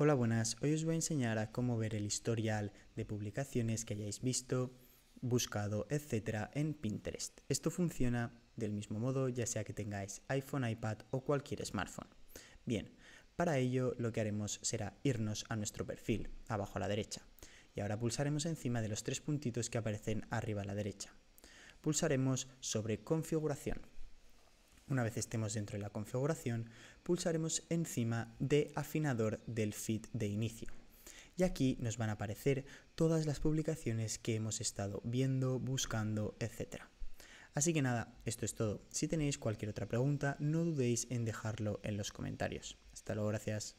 Hola buenas, hoy os voy a enseñar a cómo ver el historial de publicaciones que hayáis visto, buscado, etcétera en Pinterest. Esto funciona del mismo modo ya sea que tengáis iPhone, iPad o cualquier smartphone. Bien, para ello lo que haremos será irnos a nuestro perfil, abajo a la derecha, y ahora pulsaremos encima de los tres puntitos que aparecen arriba a la derecha. Pulsaremos sobre configuración una vez estemos dentro de la configuración, pulsaremos encima de afinador del feed de inicio. Y aquí nos van a aparecer todas las publicaciones que hemos estado viendo, buscando, etc. Así que nada, esto es todo. Si tenéis cualquier otra pregunta, no dudéis en dejarlo en los comentarios. Hasta luego, gracias.